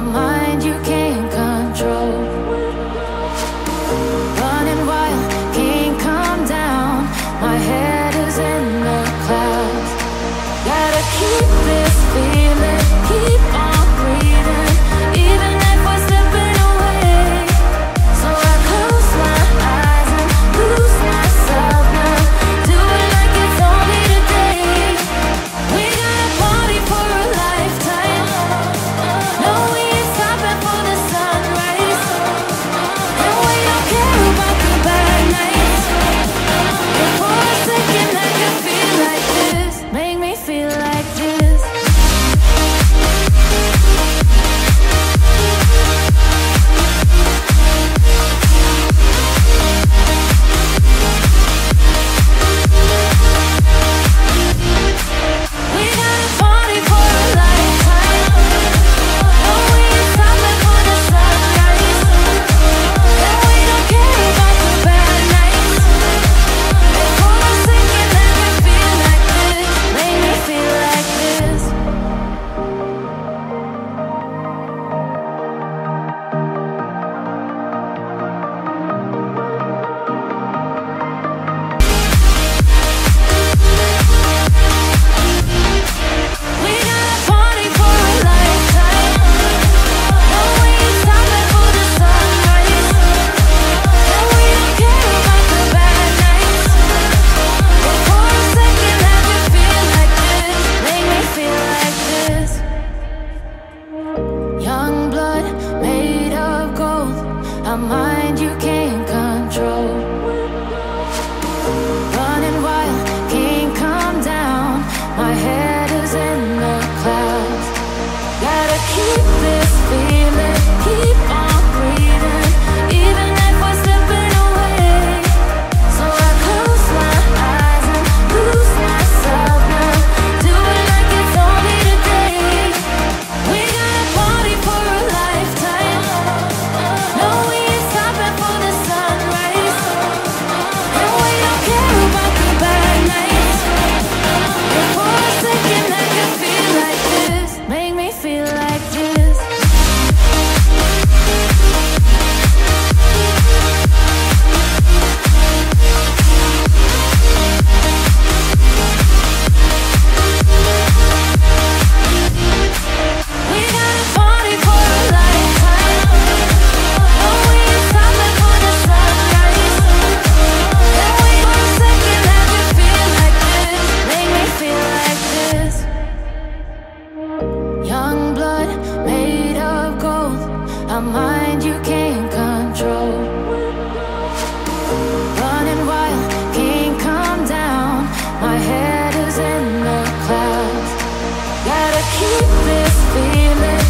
mind you can't control. Running wild, can't come down. My head. It you can't control. Running wild, can't come down. My head is in the clouds. Gotta keep this feeling.